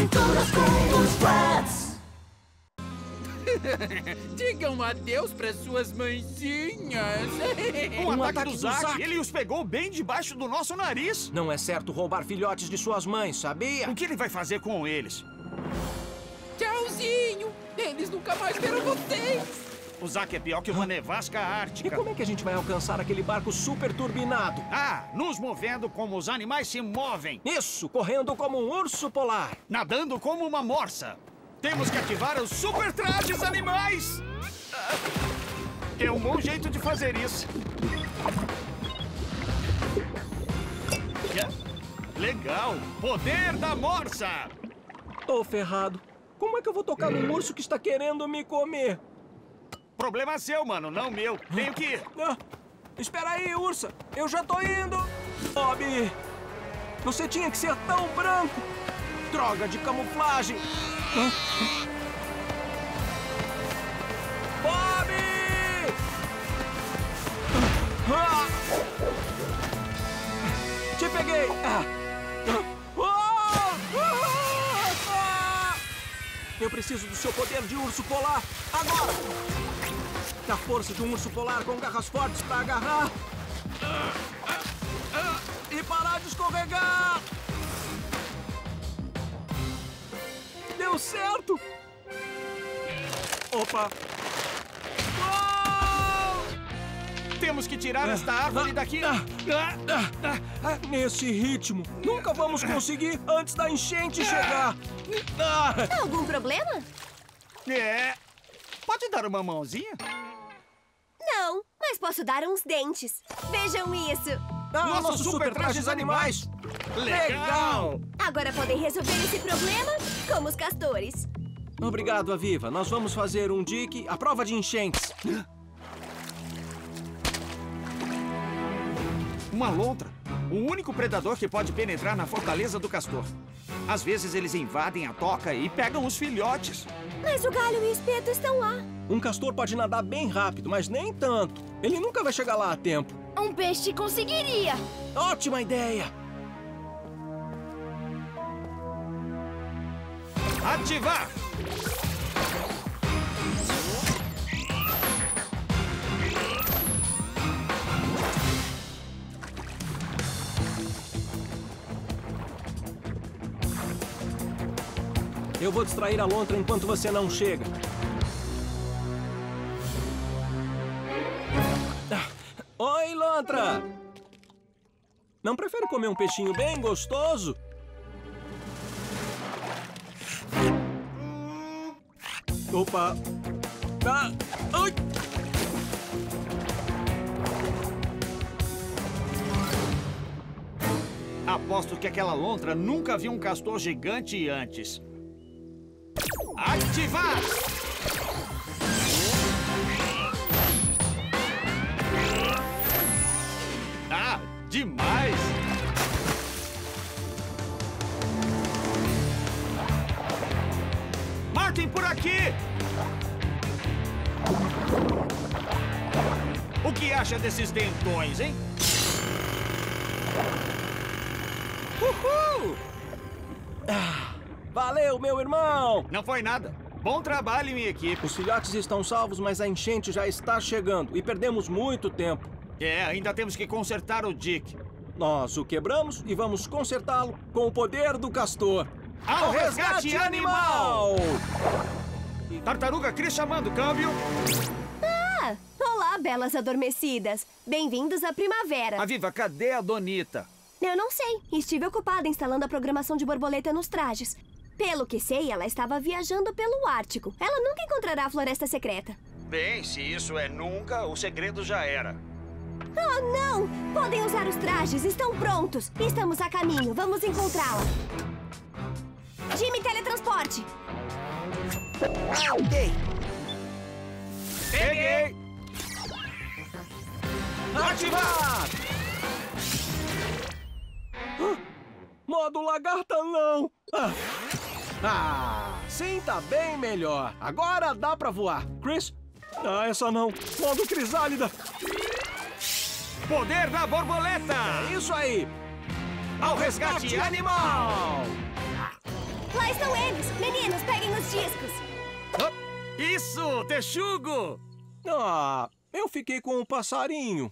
Aventuras com os Bratz. Digam adeus para suas mãezinhas. Um, ataque, do Zack. Ele os pegou bem debaixo do nosso nariz. Não é certo roubar filhotes de suas mães, sabia? O que ele vai fazer com eles? Tchauzinho. Eles nunca mais verão vocês. O Zack é pior que uma nevasca E ártica. como é que a gente vai alcançar aquele barco super turbinado? Ah, nos movendo como os animais se movem. Isso, correndo como um urso polar. Nadando como uma morsa. Temos que ativar os super trajes animais. Ah, É um bom jeito de fazer isso. Legal. Poder da morsa. Tô ferrado. Como é que eu vou tocar num urso que está querendo me comer? Problema seu, mano, não meu. Tenho que ir. Ah, espera aí, ursa. Eu já tô indo. Bob, você tinha que ser tão branco. Droga de camuflagem. Ah. Preciso do seu poder de urso polar agora. Da força de um urso polar com garras fortes para agarrar. E parar de escorregar. Deu certo. Opa. Temos que tirar esta árvore daqui. Ah, ah, ah, Nesse ritmo, nunca vamos conseguir antes da enchente chegar. Ah, Algum problema? É. Pode dar uma mãozinha? Não, mas posso dar uns dentes. Vejam isso. ah, Nossos super trajes animais. Legal! Agora podem resolver esse problema como os castores. Obrigado, Aviva. Nós vamos fazer um dique à prova de enchentes. Uma lontra. O único predador que pode penetrar na fortaleza do castor. Às vezes eles invadem a toca e pegam os filhotes. Mas o galho e o espeto estão lá. Um castor pode nadar bem rápido, mas nem tanto. Ele nunca vai chegar lá a tempo. Um peixe conseguiria. Ótima ideia! Ativar! Eu vou distrair a lontra enquanto você não chega. Ah, Oi, lontra! Não prefere comer um peixinho bem gostoso? Opa! Ah, ai! Aposto que aquela lontra nunca viu um castor gigante antes. Ativar! Ah, demais! Martin, por aqui! O que acha desses dentões, hein? Uhul! Ah, valeu, meu irmão! Não foi nada. Bom trabalho, minha equipe. Os filhotes estão salvos, mas a enchente já está chegando e perdemos muito tempo. É, ainda temos que consertar o Dick. Nós o quebramos e vamos consertá-lo com o poder do castor. Ao resgate animal! Tartaruga Cris chamando, câmbio. Ah, olá, belas adormecidas. Bem-vindos à primavera. Aviva, cadê a Donita? Eu não sei. Estive ocupada instalando a programação de borboleta nos trajes. Pelo que sei, ela estava viajando pelo Ártico. Ela nunca encontrará a floresta secreta. Bem, se isso é nunca, o segredo já era. Oh, não! Podem usar os trajes, estão prontos. Estamos a caminho, vamos encontrá-la. Jimmy Teletransporte. Ok. Peguei! Ativar! Ah, Modo lagarta não! Ah. Ah, sim, tá bem melhor. Agora dá pra voar. Chris? Ah, essa não. Modo crisálida. Poder da borboleta! É isso aí. Ao resgate animal! Lá estão disquinhos. Meninos, peguem os discos. Isso, texugo! Ah, eu fiquei com o passarinho.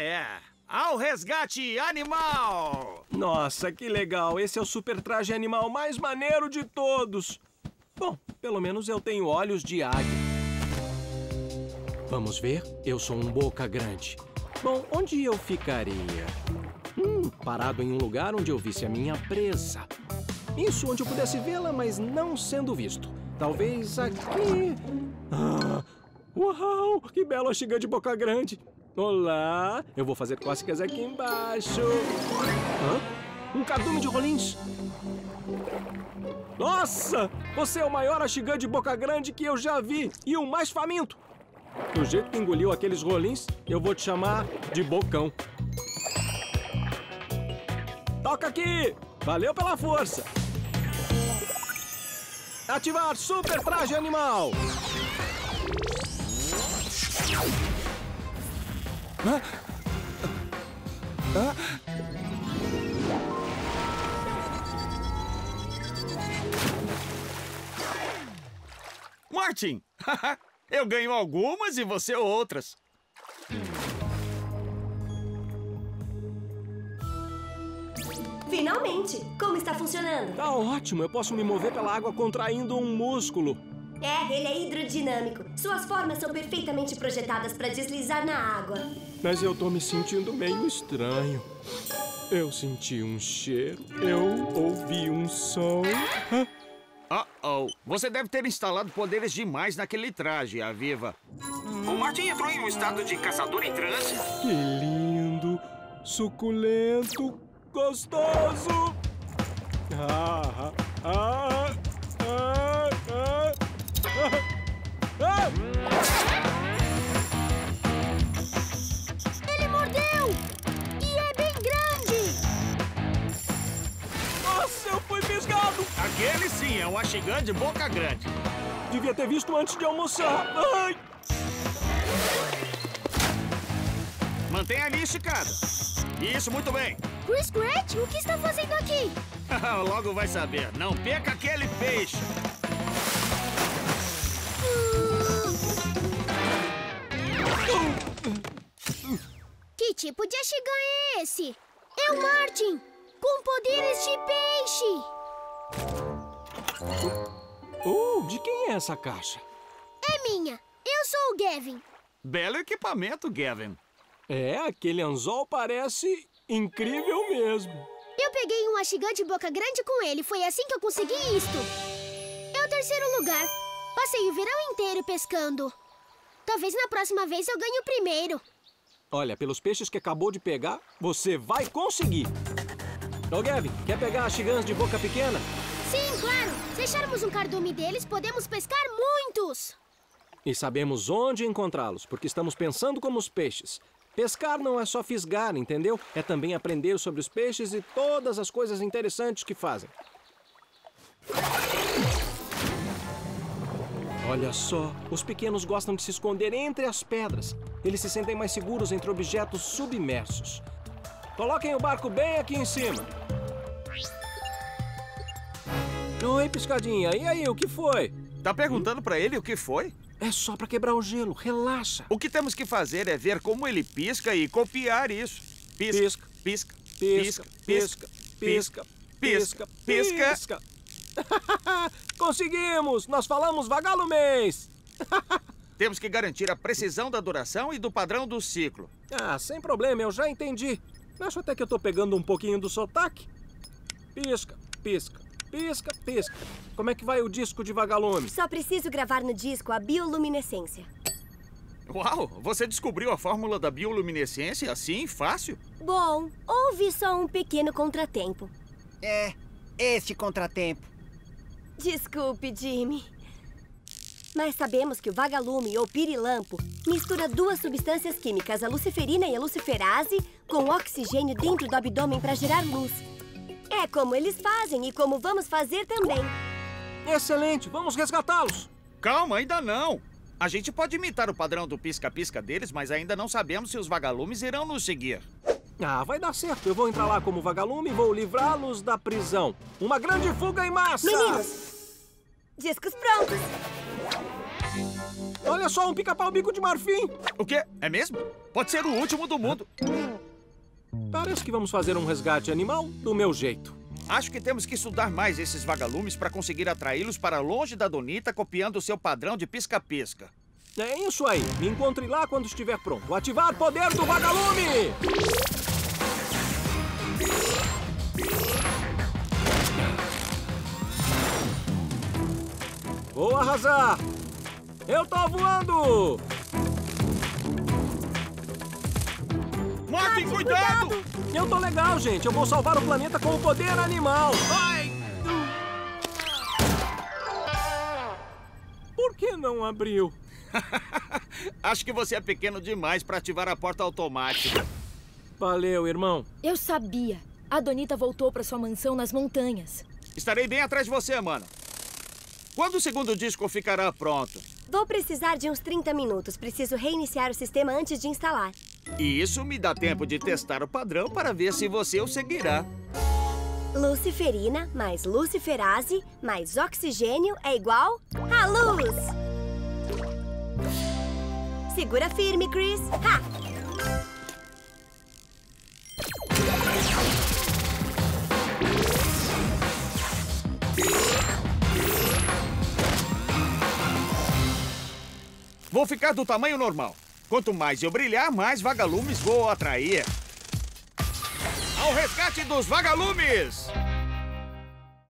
É. Ao resgate animal! Nossa, que legal! Esse é o super traje animal mais maneiro de todos. Bom, pelo menos eu tenho olhos de águia. Vamos ver? Eu sou um boca grande. Bom, onde eu ficaria? Hum, parado em um lugar onde eu visse a minha presa. Isso, onde eu pudesse vê-la, mas não sendo visto. Talvez aqui. Ah, uau! Que belo gigante boca grande! Olá! Eu vou fazer cócegas aqui embaixo. Hã? Um cardume de rolins. Nossa! Você é o maior axigã de boca grande que eu já vi e o mais faminto. Do jeito que engoliu aqueles rolins, eu vou te chamar de bocão. Toca aqui! Valeu pela força! Ativar super traje animal! Martin! Eu ganho algumas e você outras. Finalmente! Como está funcionando? Tá ótimo, eu posso me mover pela água contraindo um músculo. É, ele é hidrodinâmico. Suas formas são perfeitamente projetadas para deslizar na água. Mas eu tô me sentindo meio estranho. Eu senti um cheiro, eu ouvi um som. Hã? Uh-oh. Você deve ter instalado poderes demais naquele traje, a Viva. O Martin entrou em um estado de caçador em transe. Que lindo, suculento, gostoso. Ah, ah, ah, ah, ah, ah. Ele mordeu! E é bem grande! Nossa, eu fui fisgado! Aquele sim é um de boca grande. Devia ter visto antes de almoçar. Ai! Mantenha a linha esticada. Isso, muito bem. Chris Scratch, o que está fazendo aqui? Logo vai saber. Não perca aquele peixe. Que tipo de axigã é esse? É o Martin, com poderes de peixe! Uh, de quem é essa caixa? É minha. Eu sou o Gavin. Belo equipamento, Gavin. É, aquele anzol parece incrível mesmo. Eu peguei um de boca grande com ele. Foi assim que eu consegui isto. É o terceiro lugar. Passei o verão inteiro pescando. Talvez na próxima vez eu ganhe o primeiro. Olha, pelos peixes que acabou de pegar, você vai conseguir. Ô, Gavin, quer pegar axigãs de boca pequena? Sim, claro. Se acharmos um cardume deles, podemos pescar muitos. E sabemos onde encontrá-los, porque estamos pensando como os peixes. Pescar não é só fisgar, entendeu? É também aprender sobre os peixes e todas as coisas interessantes que fazem. Olha só, os pequenos gostam de se esconder entre as pedras. Eles se sentem mais seguros entre objetos submersos. Coloquem o barco bem aqui em cima. Oi, piscadinha. E aí, o que foi? Tá perguntando pra ele o que foi? É só pra quebrar o gelo. Relaxa. O que temos que fazer é ver como ele pisca e copiar isso. Pisca, pisca, Pisca, pisca, pisca, pisca, pisca. pisca. Conseguimos! Nós falamos vagalumês! Temos que garantir a precisão da duração e do padrão do ciclo. Ah, sem problema, eu já entendi. Acho até que eu tô pegando um pouquinho do sotaque. Pisca, pisca, pisca, pisca. Como é que vai o disco de vagalume? Só preciso gravar no disco a bioluminescência. Uau! Você descobriu a fórmula da bioluminescência assim, fácil? Bom, houve só um pequeno contratempo. É, este contratempo. Desculpe, Jimmy. Mas sabemos que o vagalume ou pirilampo mistura duas substâncias químicas, a luciferina e a luciferase, com oxigênio dentro do abdômen para gerar luz. É como eles fazem e como vamos fazer também. Excelente, vamos resgatá-los. Calma, ainda não. A gente pode imitar o padrão do pisca-pisca deles, mas ainda não sabemos se os vagalumes irão nos seguir. Ah, vai dar certo. Eu vou entrar lá como vagalume e vou livrá-los da prisão. Uma grande fuga em massa! Meninos, discos prontos. Olha só, um pica-pau bico de marfim! O quê? É mesmo? Pode ser o último do mundo. Parece que vamos fazer um resgate animal do meu jeito. Acho que temos que estudar mais esses vagalumes para conseguir atraí-los para longe da Donita, copiando o seu padrão de pisca-pisca. É isso aí. Me encontre lá quando estiver pronto. Ativar poder do vagalume! Vou arrasar! Eu tô voando! Martin, cuidado! Eu tô legal, gente. Eu vou salvar o planeta com o poder animal. Ai! Por que não abriu? Acho que você é pequeno demais para ativar a porta automática. Valeu, irmão. Eu sabia. A Donita voltou para sua mansão nas montanhas. Estarei bem atrás de você, Amanda. Quando o segundo disco ficará pronto? Vou precisar de uns 30 minutos. Preciso reiniciar o sistema antes de instalar. E isso me dá tempo de testar o padrão para ver se você o seguirá. Luciferina mais luciferase mais oxigênio é igual a luz. Segura firme, Chris. Ha! Vou ficar do tamanho normal. Quanto mais eu brilhar, mais vagalumes vou atrair. Ao resgate dos vagalumes!